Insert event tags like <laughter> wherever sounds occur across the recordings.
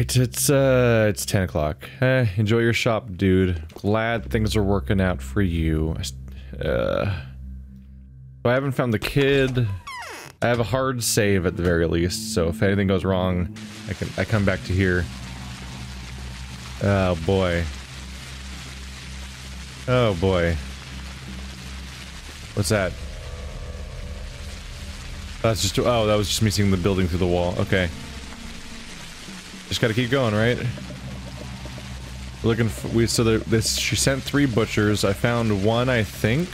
right, it's uh, it's ten o'clock. Eh, enjoy your shop, dude. Glad things are working out for you. Uh, I haven't found the kid. I have a hard save at the very least, so if anything goes wrong, I can I come back to here. Oh boy. Oh boy. What's that? That's just oh, that was just me seeing the building through the wall. Okay. Just gotta keep going, right? Looking for, we, so there, this, she sent three butchers. I found one, I think.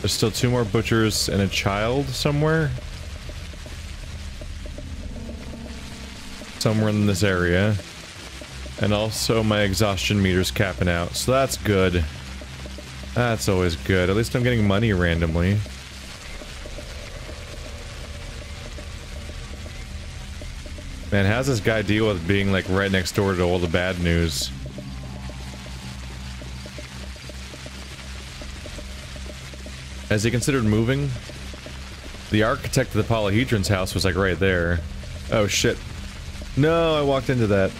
There's still two more butchers and a child somewhere. Somewhere in this area. And also my exhaustion meter's capping out, so that's good. That's always good. At least I'm getting money randomly. Man, how's this guy deal with being like right next door to all the bad news? Has he considered moving? The architect of the Polyhedron's house was like right there. Oh shit. No, I walked into that.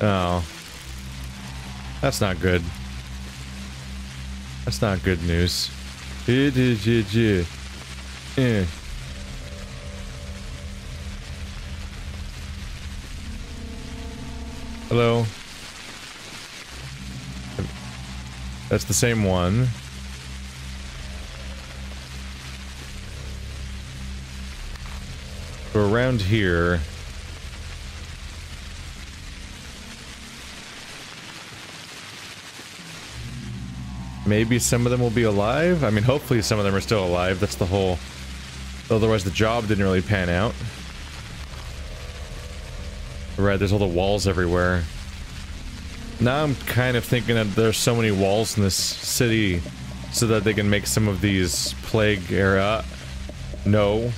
Oh. That's not good. That's not good news. Eh. Hello. That's the same one. So around here... Maybe some of them will be alive? I mean, hopefully some of them are still alive. That's the whole... Otherwise the job didn't really pan out. Right, there's all the walls everywhere. Now I'm kind of thinking that there's so many walls in this city so that they can make some of these plague era. No.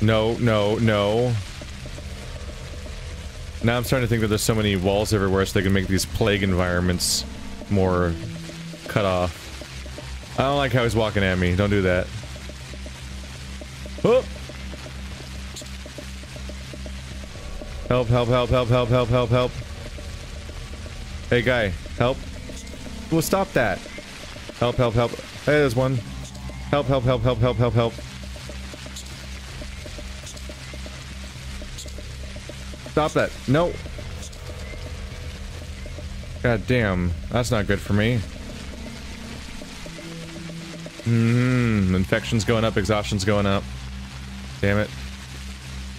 No, no, no. Now I'm starting to think that there's so many walls everywhere so they can make these plague environments more cut off. I don't like how he's walking at me. Don't do that. Oh! Help, help, help, help, help, help, help, help. Hey, guy. Help. Well, stop that. Help, help, help. Hey, there's one. Help, help, help, help, help, help, help. Stop that. No. God damn. That's not good for me. Hmm. Infection's going up. Exhaustion's going up. Damn it.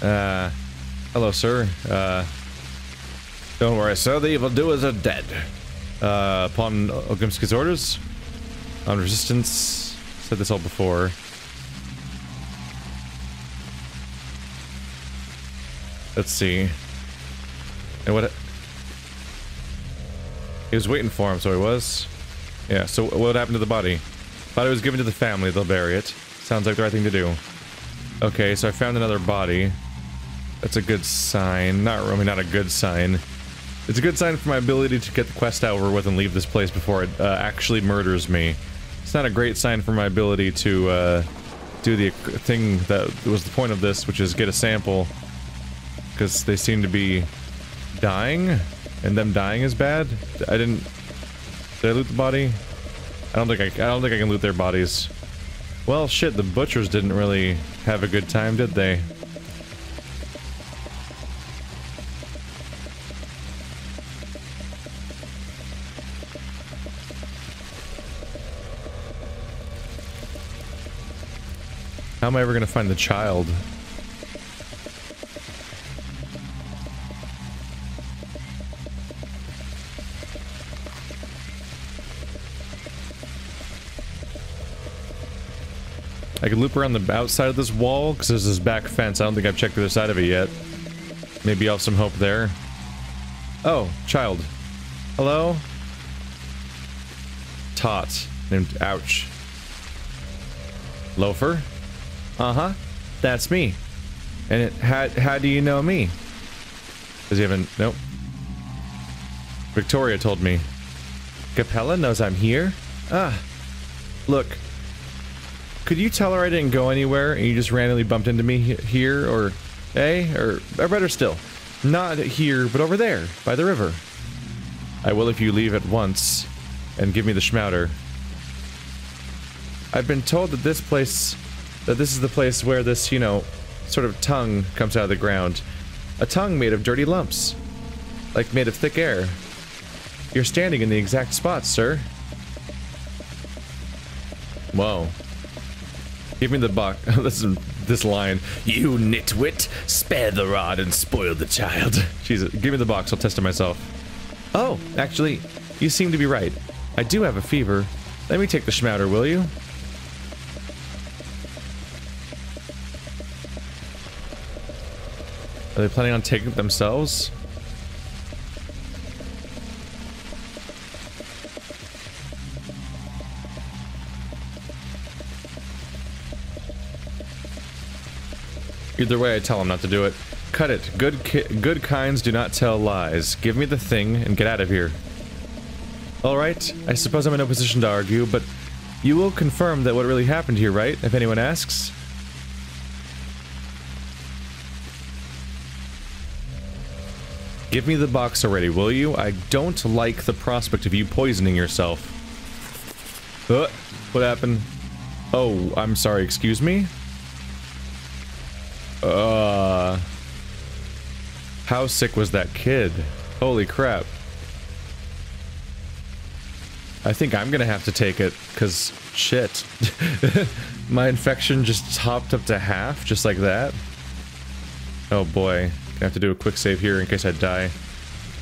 Uh... Hello, sir. Uh, don't worry, sir. The evildoers are dead. Uh, upon Olgimsky's orders, on resistance. Said this all before. Let's see. And what? He was waiting for him, so he was. Yeah. So what happened to the body? Body was given to the family. They'll bury it. Sounds like the right thing to do. Okay, so I found another body. That's a good sign. Not really not a good sign. It's a good sign for my ability to get the quest over with and leave this place before it uh, actually murders me. It's not a great sign for my ability to uh, do the thing that was the point of this, which is get a sample. Because they seem to be dying, and them dying is bad. I didn't... Did I loot the body? I don't think I, I don't think I can loot their bodies. Well, shit, the butchers didn't really have a good time, did they? How am I ever going to find the child? I can loop around the outside of this wall, because there's this back fence. I don't think I've checked the other side of it yet. Maybe I'll have some hope there. Oh, child. Hello? Tot. Named Ouch. Loafer? Uh-huh. That's me. And it, how, how do you know me? Does he have a... Nope. Victoria told me. Capella knows I'm here? Ah. Look. Could you tell her I didn't go anywhere and you just randomly bumped into me here? Or Eh? Or, or better still, not here, but over there, by the river. I will if you leave at once and give me the shmowder. I've been told that this place, that this is the place where this, you know, sort of tongue comes out of the ground. A tongue made of dirty lumps. Like made of thick air. You're standing in the exact spot, sir. Whoa. Give me the buck. <laughs> Listen, this line. You nitwit! Spare the rod and spoil the child. <laughs> Jesus, give me the box. I'll test it myself. Oh, actually, you seem to be right. I do have a fever. Let me take the shmowder, will you? Are they planning on taking it themselves? Either way, I tell them not to do it. Cut it. Good good kinds do not tell lies. Give me the thing and get out of here. Alright, I suppose I'm in no position to argue, but you will confirm that what really happened here, right? If anyone asks? Give me the box already, will you? I don't like the prospect of you poisoning yourself. Uh, what happened? Oh, I'm sorry, excuse me? Uh... How sick was that kid? Holy crap. I think I'm gonna have to take it, because shit. <laughs> My infection just topped up to half, just like that. Oh boy. Gonna have to do a quick save here in case I die.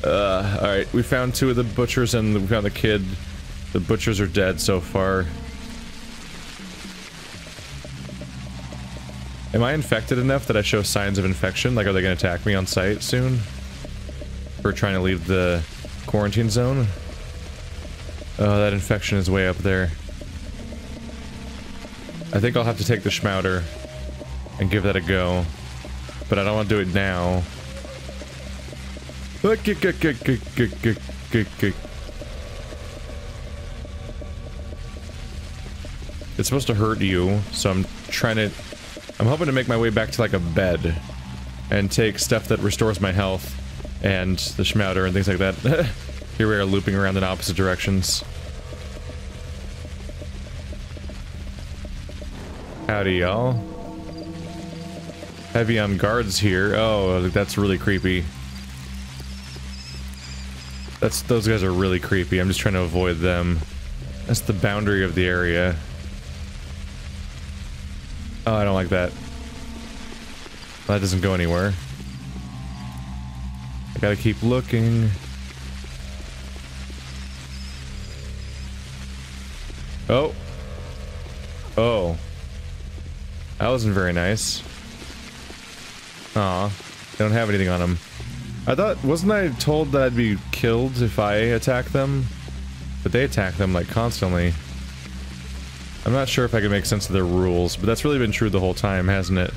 Uh, alright, we found two of the butchers and we found the kid. The butchers are dead so far. Am I infected enough that I show signs of infection? Like, are they gonna attack me on sight soon? For trying to leave the quarantine zone? Oh, that infection is way up there. I think I'll have to take the shmowder and give that a go but I don't want to do it now. It's supposed to hurt you, so I'm trying to... I'm hoping to make my way back to like a bed and take stuff that restores my health and the shmowder and things like that. <laughs> Here we are looping around in opposite directions. Howdy, y'all. Heavy on guards here. Oh, that's really creepy. That's Those guys are really creepy. I'm just trying to avoid them. That's the boundary of the area. Oh, I don't like that. That doesn't go anywhere. I gotta keep looking. Oh. Oh. That wasn't very nice. Aw, they don't have anything on them. I thought, wasn't I told that I'd be killed if I attack them? But they attack them, like, constantly. I'm not sure if I can make sense of their rules, but that's really been true the whole time, hasn't it?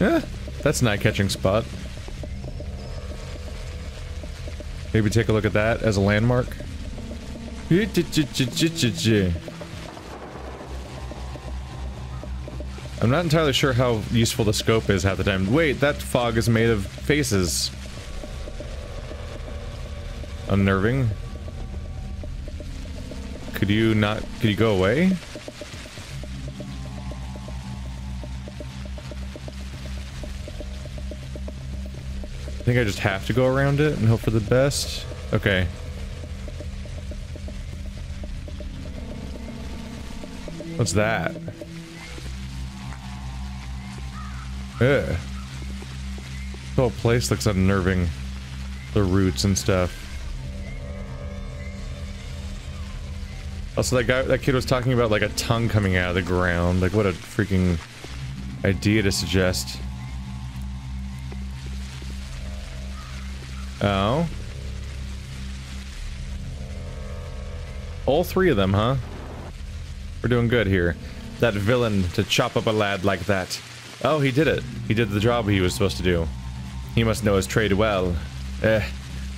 Yeah, that's eye-catching spot. Maybe take a look at that as a landmark. I'm not entirely sure how useful the scope is half the time. Wait, that fog is made of faces. Unnerving. Could you not... Could you go away? Think I just have to go around it and hope for the best. Okay. What's that? Ugh. The whole place looks unnerving. The roots and stuff. Also, that guy, that kid was talking about like a tongue coming out of the ground. Like, what a freaking idea to suggest. Oh. All three of them, huh? We're doing good here. That villain to chop up a lad like that. Oh, he did it. He did the job he was supposed to do. He must know his trade well. Eh,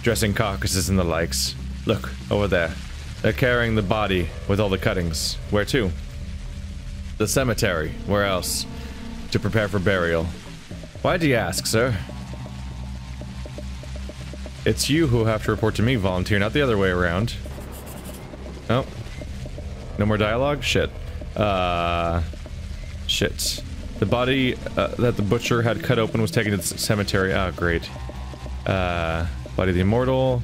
dressing carcasses and the likes. Look, over there. They're carrying the body with all the cuttings. Where to? The cemetery. Where else? To prepare for burial. Why do you ask, sir? It's you who have to report to me, volunteer, not the other way around. Oh. No more dialogue? Shit. Uh... Shit. The body uh, that the butcher had cut open was taken to the cemetery. Oh, great. Uh... Body of the Immortal.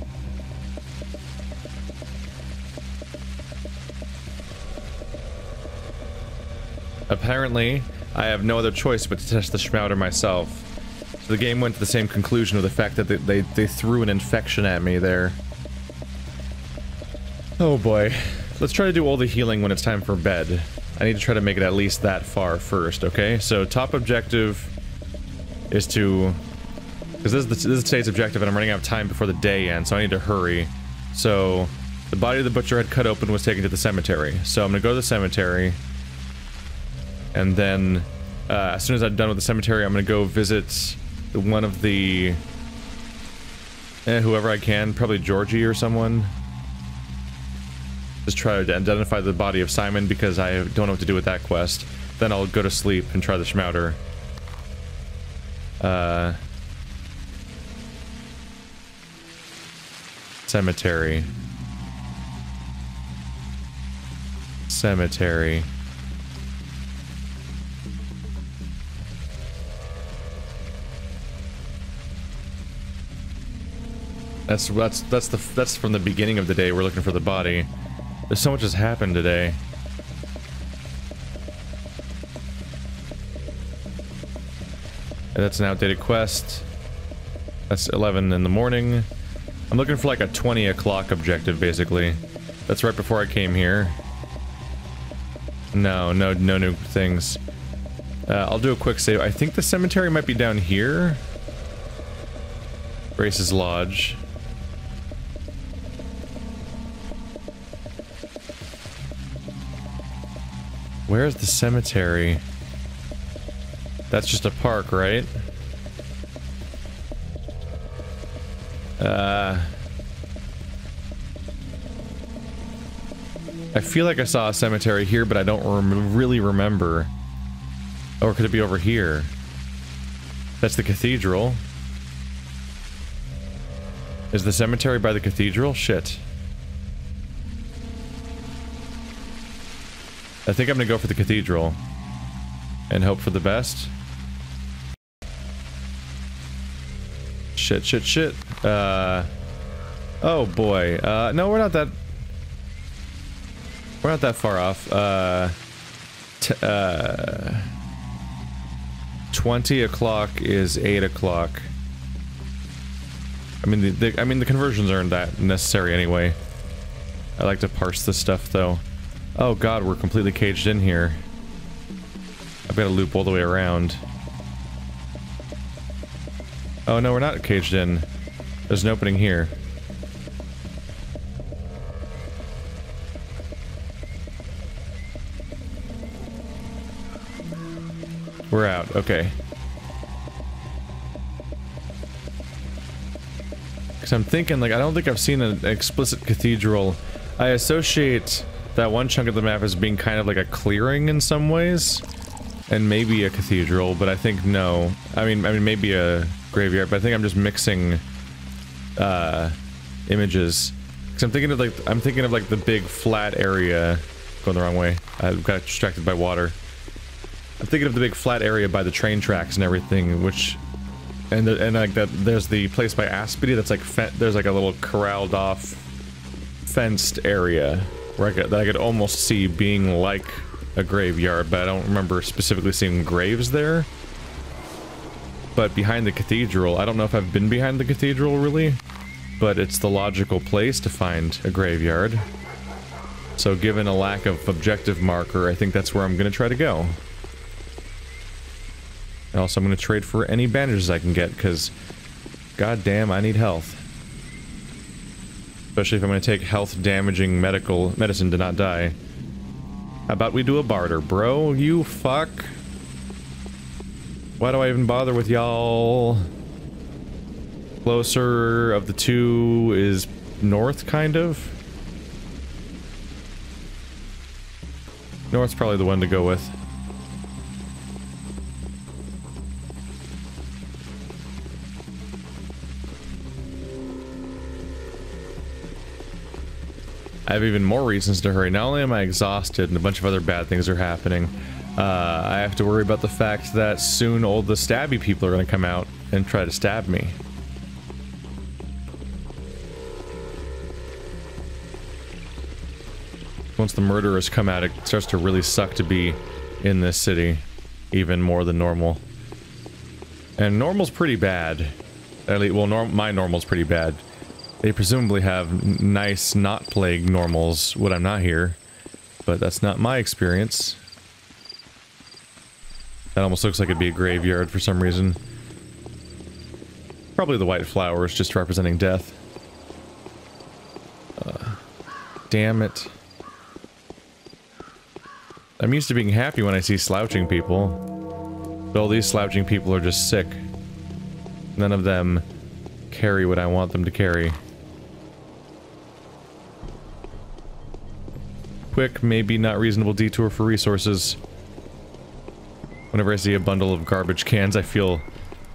Apparently, I have no other choice but to test the Shmowder myself. So the game went to the same conclusion with the fact that they, they, they threw an infection at me there. Oh boy. Let's try to do all the healing when it's time for bed. I need to try to make it at least that far first, okay? So top objective is to... Because this, this, is today's objective and I'm running out of time before the day ends, so I need to hurry. So, the body of the butcher had cut open was taken to the cemetery. So I'm gonna go to the cemetery. And then, uh, as soon as I'm done with the cemetery, I'm gonna go visit one of the... Eh, whoever I can, probably Georgie or someone. Just try to identify the body of Simon because I don't know what to do with that quest. Then I'll go to sleep and try the Shmowder. Uh... Cemetery. Cemetery. That's that's that's the that's from the beginning of the day. We're looking for the body. There's so much has happened today. And that's an outdated quest. That's 11 in the morning. I'm looking for like a 20 o'clock objective, basically. That's right before I came here. No, no, no new things. Uh, I'll do a quick save. I think the cemetery might be down here. Grace's Lodge. Where's the cemetery? That's just a park, right? Uh... I feel like I saw a cemetery here, but I don't rem really remember. Or could it be over here? That's the cathedral. Is the cemetery by the cathedral? Shit. I think I'm gonna go for the cathedral. And hope for the best. Shit, shit, shit. Uh... Oh boy. Uh, no, we're not that... We're not that far off. Uh... uh... 20 o'clock is 8 o'clock. I mean, the, the, I mean, the conversions aren't that necessary anyway. I like to parse this stuff, though. Oh god, we're completely caged in here. I've got to loop all the way around. Oh no, we're not caged in. There's an opening here. We're out, okay. Because I'm thinking, like, I don't think I've seen an explicit cathedral. I associate that one chunk of the map as being kind of like a clearing in some ways. And maybe a cathedral, but I think no. I mean, I mean maybe a graveyard, but I think I'm just mixing uh, images. Because I'm thinking of like, I'm thinking of like the big flat area. Going the wrong way. I got distracted by water. I'm thinking of the big flat area by the train tracks and everything, which and the, and like that there's the place by Aspity that's like there's like a little corralled off fenced area where I could, that I could almost see being like a graveyard, but I don't remember specifically seeing graves there. But behind the cathedral, I don't know if I've been behind the cathedral really, but it's the logical place to find a graveyard. So given a lack of objective marker, I think that's where I'm going to try to go. And also I'm going to trade for any bandages I can get, because goddamn, I need health. Especially if I'm going to take health damaging medical medicine to not die. How about we do a barter, bro? You fuck. Why do I even bother with y'all? Closer of the two is north, kind of. North's probably the one to go with. I have even more reasons to hurry. Not only am I exhausted and a bunch of other bad things are happening, uh, I have to worry about the fact that soon all the stabby people are going to come out and try to stab me. Once the murderers come out, it starts to really suck to be in this city, even more than normal. And normal's pretty bad. At least, well, norm my normal's pretty bad. They presumably have nice, not plague normals when I'm not here, but that's not my experience. That almost looks like it'd be a graveyard for some reason. Probably the white flowers just representing death. Uh, damn it. I'm used to being happy when I see slouching people. But all these slouching people are just sick. None of them carry what I want them to carry. Quick, maybe not reasonable detour for resources. Whenever I see a bundle of garbage cans, I feel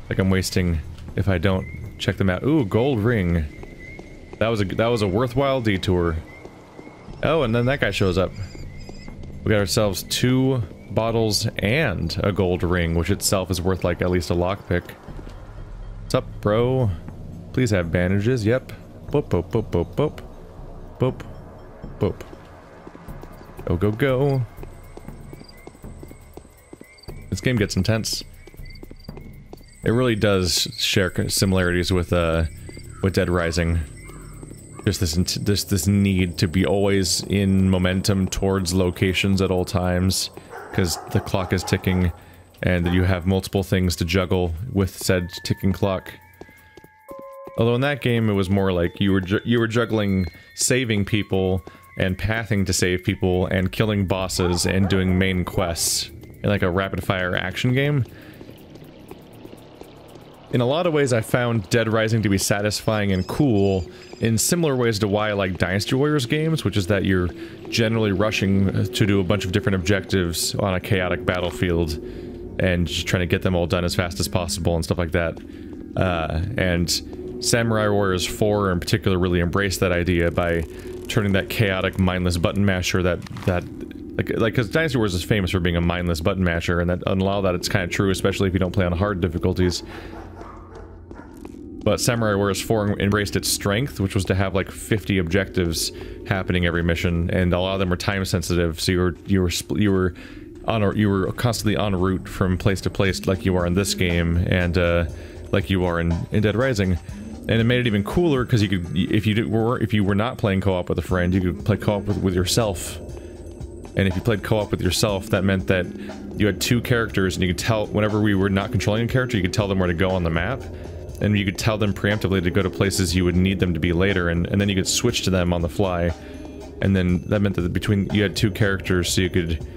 like I'm wasting if I don't check them out. Ooh, gold ring. That was a that was a worthwhile detour. Oh, and then that guy shows up. We got ourselves two bottles and a gold ring, which itself is worth like at least a lockpick. What's up, bro? Please have bandages. Yep. Boop, boop, boop, boop, boop. Boop. Boop. Go, go, go. This game gets intense. It really does share similarities with, uh, with Dead Rising. Just this, this, this need to be always in momentum towards locations at all times, because the clock is ticking, and you have multiple things to juggle with said ticking clock. Although in that game, it was more like you were you were juggling saving people and pathing to save people and killing bosses and doing main quests in like a rapid fire action game. In a lot of ways I found Dead Rising to be satisfying and cool in similar ways to why I like Dynasty Warriors games, which is that you're generally rushing to do a bunch of different objectives on a chaotic battlefield and just trying to get them all done as fast as possible and stuff like that. Uh, and Samurai Warriors 4 in particular really embraced that idea by turning that chaotic, mindless button masher that that like like because Dynasty Wars is famous for being a mindless button masher, and that and a lot of that it's kind of true, especially if you don't play on hard difficulties. But Samurai Warriors 4 embraced its strength, which was to have like 50 objectives happening every mission, and a lot of them were time sensitive. So you were you were you were on a, you were constantly en route from place to place, like you are in this game, and uh, like you are in in Dead Rising and it made it even cooler because you could, if you did, were, if you were not playing co-op with a friend, you could play co-op with, with yourself. And if you played co-op with yourself, that meant that you had two characters, and you could tell whenever we were not controlling a character, you could tell them where to go on the map, and you could tell them preemptively to go to places you would need them to be later, and, and then you could switch to them on the fly. And then that meant that between you had two characters, so you could.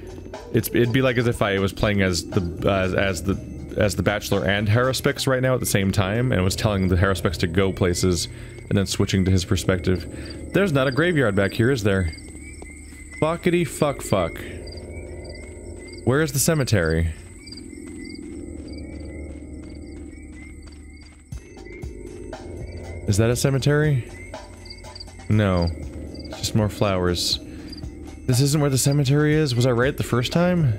It's it'd be like as if I was playing as the as, as the as the Bachelor and Haruspex right now at the same time, and was telling the Haruspex to go places, and then switching to his perspective. There's not a graveyard back here, is there? Fuckity fuck fuck. Where is the cemetery? Is that a cemetery? No. just more flowers. This isn't where the cemetery is? Was I right the first time?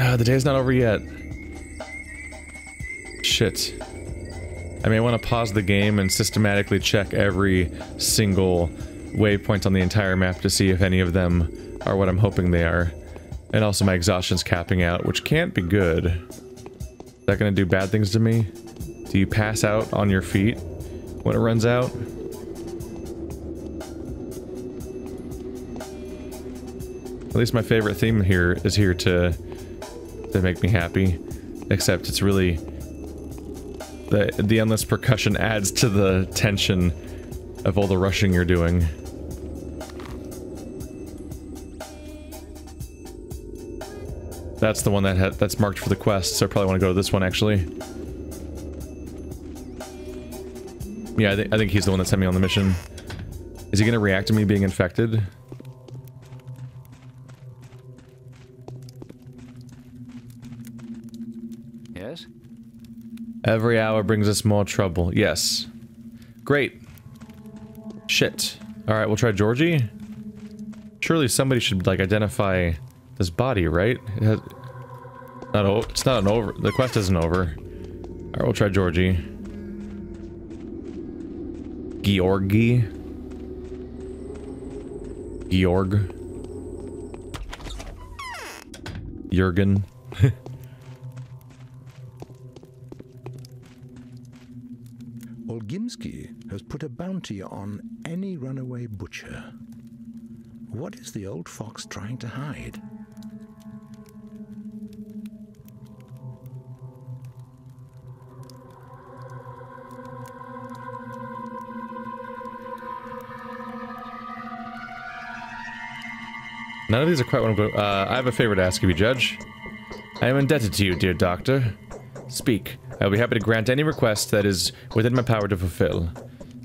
Uh, the day's not over yet. Shit. I may want to pause the game and systematically check every single waypoint on the entire map to see if any of them are what I'm hoping they are. And also my exhaustion's capping out, which can't be good. Is that gonna do bad things to me? Do you pass out on your feet when it runs out? At least my favorite theme here is here to that make me happy. Except it's really... The, the endless percussion adds to the tension of all the rushing you're doing. That's the one that that's marked for the quest, so I probably want to go to this one actually. Yeah, I, th I think he's the one that sent me on the mission. Is he gonna react to me being infected? Every hour brings us more trouble. Yes. Great. Shit. Alright, we'll try Georgie. Surely somebody should, like, identify this body, right? It has, not it's not an over- the quest isn't over. Alright, we'll try Georgie. Georgi. Georg. Jurgen. <laughs> Olgimsky has put a bounty on any runaway butcher. What is the old fox trying to hide? None of these are quite I'm going. Uh, I have a favor to ask of you, Judge. I am indebted to you, dear Doctor. Speak. I will be happy to grant any request that is within my power to fulfill.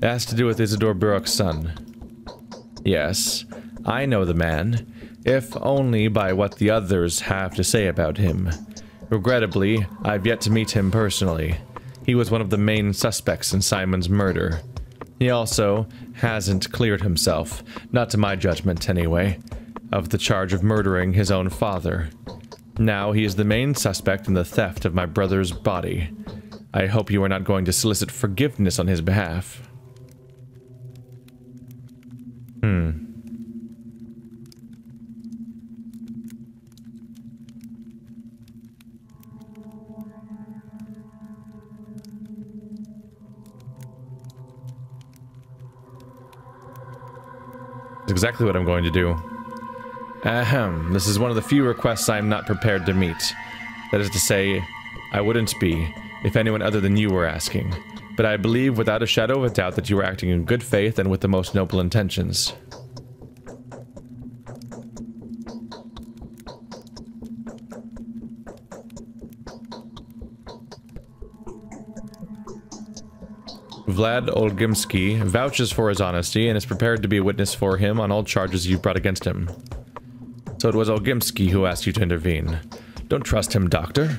It has to do with Isidore Burakh's son. Yes, I know the man, if only by what the others have to say about him. Regrettably, I've yet to meet him personally. He was one of the main suspects in Simon's murder. He also hasn't cleared himself, not to my judgment anyway, of the charge of murdering his own father. Now he is the main suspect in the theft of my brother's body. I hope you are not going to solicit forgiveness on his behalf. Hmm. Exactly what I'm going to do. Ahem, this is one of the few requests I am not prepared to meet. That is to say, I wouldn't be, if anyone other than you were asking. But I believe without a shadow of a doubt that you are acting in good faith and with the most noble intentions. Vlad Olgimsky vouches for his honesty and is prepared to be a witness for him on all charges you've brought against him. So it was Olgimsky who asked you to intervene. Don't trust him, Doctor.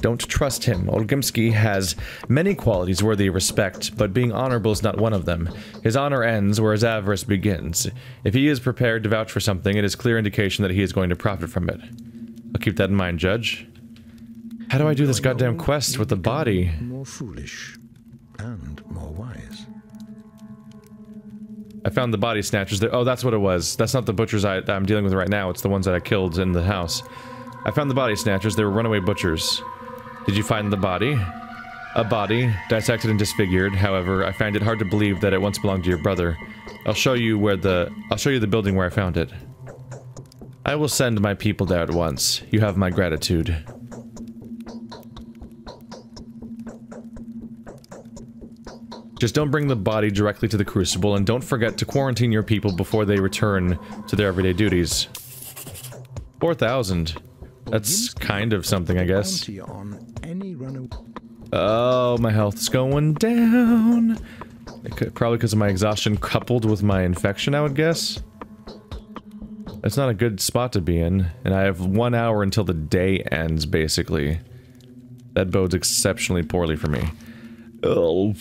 Don't trust him. Olgimsky has many qualities worthy of respect, but being honorable is not one of them. His honor ends where his avarice begins. If he is prepared to vouch for something, it is clear indication that he is going to profit from it. I'll keep that in mind, Judge. How do I do this goddamn quest with the body? More foolish and more wise. I found the body snatchers there. Oh, that's what it was. That's not the butchers I, I'm dealing with right now. It's the ones that I killed in the house. I found the body snatchers. They were runaway butchers. Did you find the body? A body, dissected and disfigured. However, I find it hard to believe that it once belonged to your brother. I'll show you where the... I'll show you the building where I found it. I will send my people there at once. You have my gratitude. Just don't bring the body directly to the crucible, and don't forget to quarantine your people before they return to their everyday duties. 4,000. That's kind of something, I guess. Bounty on any runaway. Oh, my health's going down. It could- Probably because of my exhaustion coupled with my infection, I would guess. That's not a good spot to be in, and I have one hour until the day ends, basically. That bodes exceptionally poorly for me. Oh.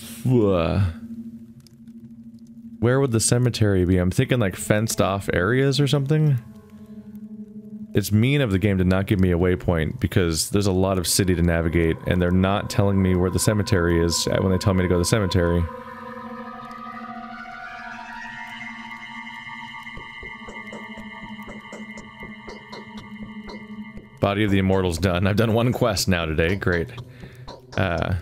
Where would the cemetery be? I'm thinking like fenced off areas or something. It's mean of the game to not give me a waypoint because there's a lot of city to navigate and they're not telling me where the cemetery is when they tell me to go to the cemetery. Body of the Immortals done. I've done one quest now today. Great. Uh,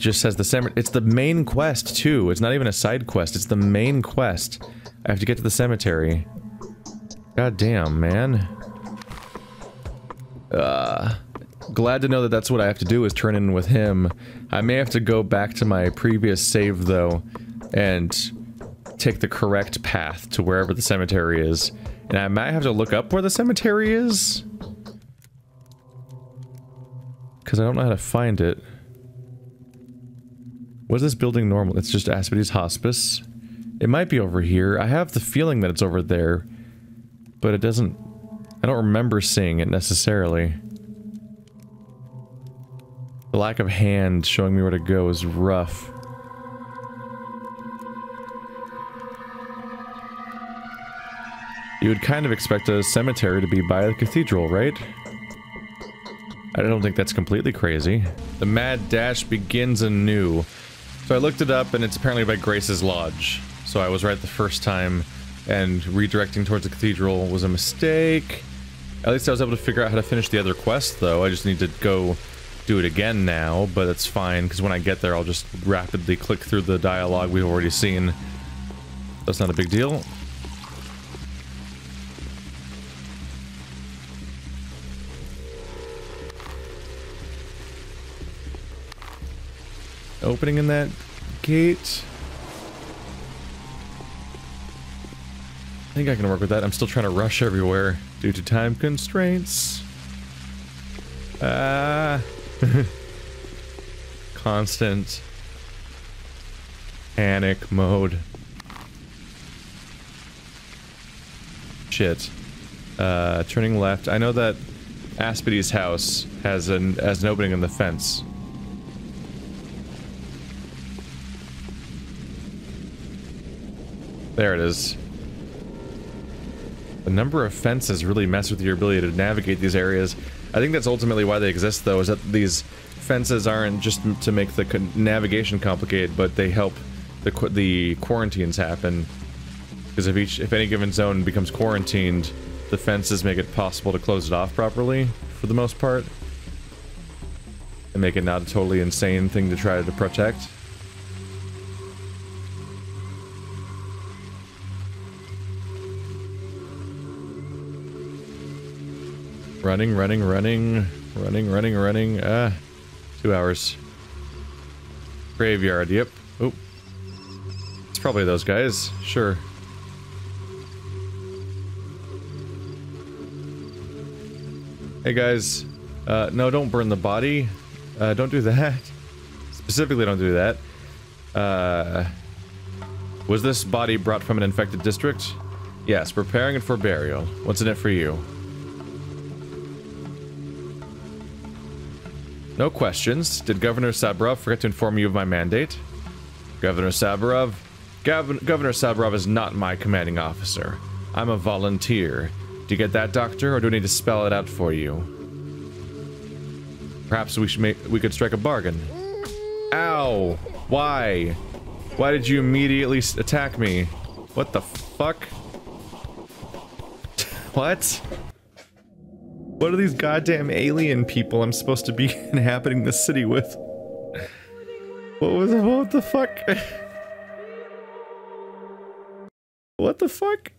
just says the cemetery. It's the main quest, too. It's not even a side quest. It's the main quest. I have to get to the cemetery. God damn, man. Uh, glad to know that that's what I have to do is turn in with him. I may have to go back to my previous save, though, and take the correct path to wherever the cemetery is. And I might have to look up where the cemetery is. Because I don't know how to find it. Was this building normal? It's just Aspides Hospice. It might be over here. I have the feeling that it's over there. But it doesn't... I don't remember seeing it necessarily. The lack of hand showing me where to go is rough. You would kind of expect a cemetery to be by the cathedral, right? I don't think that's completely crazy. The mad dash begins anew. So I looked it up and it's apparently by Grace's Lodge. So I was right the first time and redirecting towards the cathedral was a mistake. At least I was able to figure out how to finish the other quest though. I just need to go do it again now, but it's fine because when I get there I'll just rapidly click through the dialogue we've already seen. That's not a big deal. Opening in that gate. I think I can work with that. I'm still trying to rush everywhere due to time constraints. Ah. <laughs> Constant panic mode. Shit. Uh, turning left. I know that Aspides' house has an has an opening in the fence. There it is. The number of fences really mess with your ability to navigate these areas. I think that's ultimately why they exist, though, is that these fences aren't just to make the navigation complicated, but they help the qu the quarantines happen. Because if each, if any given zone becomes quarantined, the fences make it possible to close it off properly, for the most part. And make it not a totally insane thing to try to protect. Running, running, running, running, running, running. Ah, two hours. Graveyard, yep. Oh. It's probably those guys, sure. Hey guys, uh, no, don't burn the body. Uh, don't do <laughs> that. Specifically, don't do that. Uh, was this body brought from an infected district? Yes, preparing it for burial. What's in it for you? No questions. Did Governor Saburov forget to inform you of my mandate? Governor Saburov? Gov Governor Saburov is not my commanding officer. I'm a volunteer. Do you get that, Doctor, or do I need to spell it out for you? Perhaps we should make we could strike a bargain. Ow! Why? Why did you immediately attack me? What the fuck? <laughs> what? What are these goddamn alien people I'm supposed to be <laughs> inhabiting the city with? What was what the fuck? <laughs> What the fuck?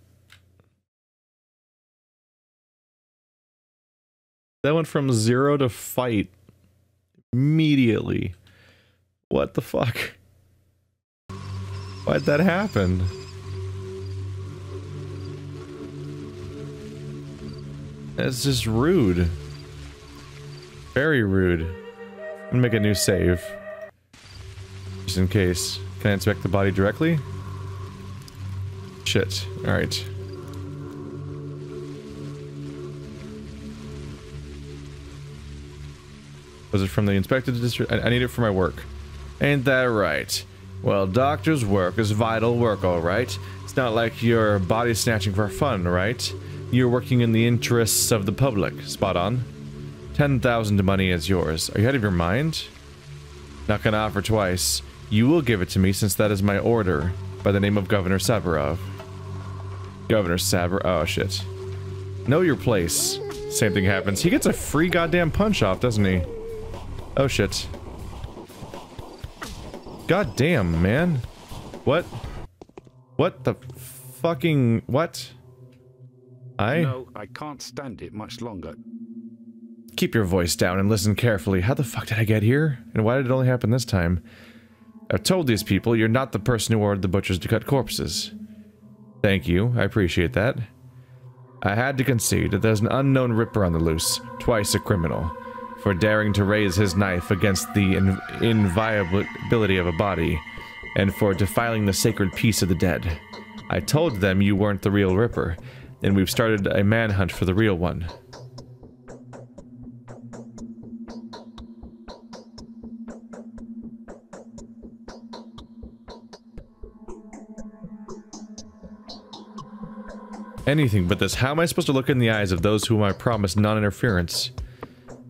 That went from zero to fight immediately. What the fuck? Why'd that happen? That's just rude. Very rude. I'm gonna make a new save. Just in case. Can I inspect the body directly? Shit. Alright. Was it from the inspected district? I, I need it for my work. Ain't that right? Well, doctor's work is vital work, alright? It's not like you're body snatching for fun, right? You're working in the interests of the public. Spot on. 10,000 money is yours. Are you out of your mind? Not gonna offer twice. You will give it to me since that is my order. By the name of Governor Saburov. Governor Saburov. Oh, shit. Know your place. Same thing happens. He gets a free goddamn punch off, doesn't he? Oh, shit. God damn, man. What? What the fucking... What? I... No, I can't stand it much longer. Keep your voice down and listen carefully. How the fuck did I get here? And why did it only happen this time? I've told these people you're not the person who ordered the butchers to cut corpses. Thank you, I appreciate that. I had to concede that there's an unknown ripper on the loose, twice a criminal. for daring to raise his knife against the in inviolability of a body, and for defiling the sacred peace of the dead. I told them you weren't the real Ripper, and we've started a manhunt for the real one. Anything but this. How am I supposed to look in the eyes of those whom I promised non-interference?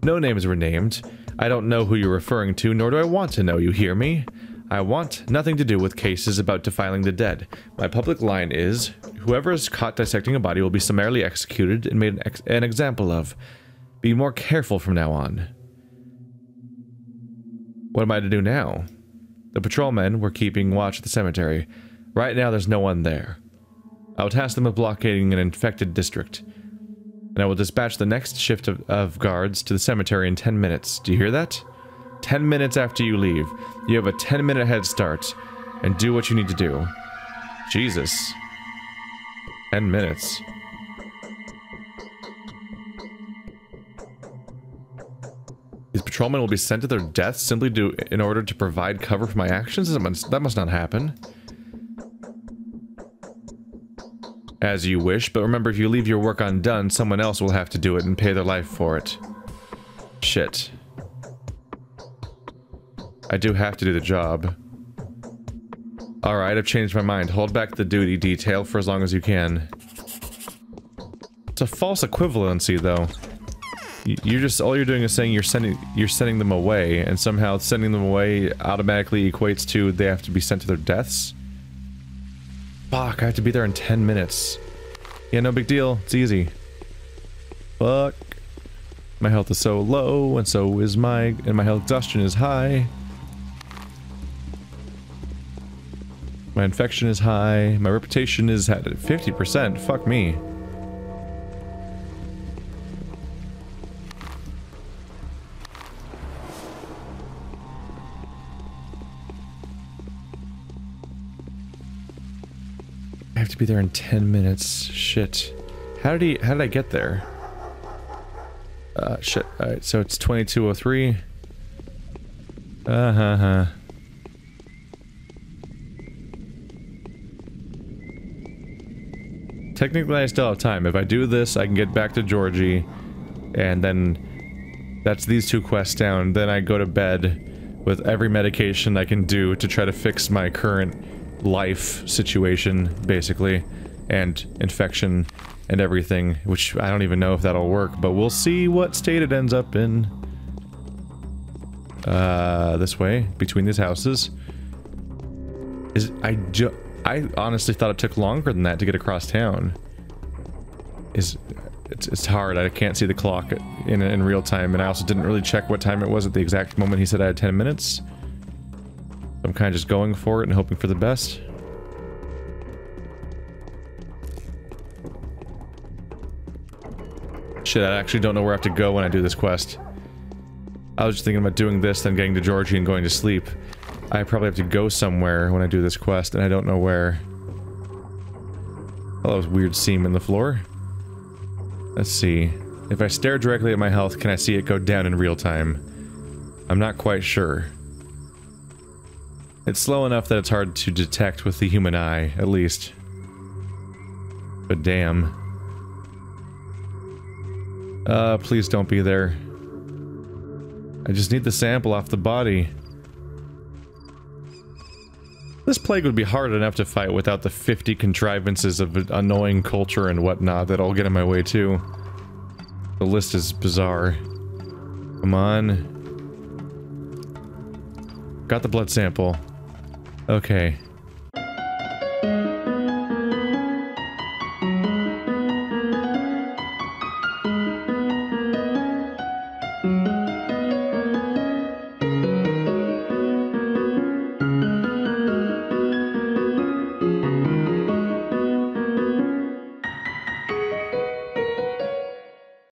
No names were named. I don't know who you're referring to, nor do I want to know, you hear me? I want nothing to do with cases about defiling the dead. My public line is, whoever is caught dissecting a body will be summarily executed and made an, ex an example of. Be more careful from now on. What am I to do now? The patrolmen were keeping watch at the cemetery. Right now there's no one there. I will task them with blockading an infected district. And I will dispatch the next shift of, of, guards to the cemetery in 10 minutes. Do you hear that? 10 minutes after you leave. You have a 10 minute head start. And do what you need to do. Jesus. 10 minutes. These patrolmen will be sent to their deaths simply to, in order to provide cover for my actions? That must, that must not happen. as you wish, but remember if you leave your work undone, someone else will have to do it and pay their life for it. Shit. I do have to do the job. Alright, I've changed my mind. Hold back the duty detail for as long as you can. It's a false equivalency, though. You're just all you're doing is saying you're sending you're sending them away, and somehow sending them away automatically equates to they have to be sent to their deaths. Fuck, I have to be there in 10 minutes. Yeah, no big deal. It's easy. Fuck. My health is so low, and so is my... and my health exhaustion is high. My infection is high. My reputation is at 50%. Fuck me. I have to be there in 10 minutes. Shit. How did he, how did I get there? Uh, shit. Alright, so it's 2203. Uh-huh-huh. Technically, I still have time. If I do this, I can get back to Georgie, and then that's these two quests down. Then I go to bed with every medication I can do to try to fix my current life situation, basically, and infection and everything, which I don't even know if that'll work, but we'll see what state it ends up in. Uh, this way, between these houses. Is I ju I honestly thought it took longer than that to get across town. Is it's, it's hard. I can't see the clock in in real time, and I also didn't really check what time it was at the exact moment he said I had 10 minutes. I'm kind of just going for it and hoping for the best. Shit, I actually don't know where I have to go when I do this quest. I was just thinking about doing this, then getting to Georgie and going to sleep. I probably have to go somewhere when I do this quest, and I don't know where. Oh, that was weird seam in the floor. Let's see. If I stare directly at my health, can I see it go down in real time? I'm not quite sure. It's slow enough that it's hard to detect with the human eye, at least. But damn. Uh, please don't be there. I just need the sample off the body. This plague would be hard enough to fight without the 50 contrivances of annoying culture and whatnot that all get in my way too. The list is bizarre. Come on. Got the blood sample. Okay.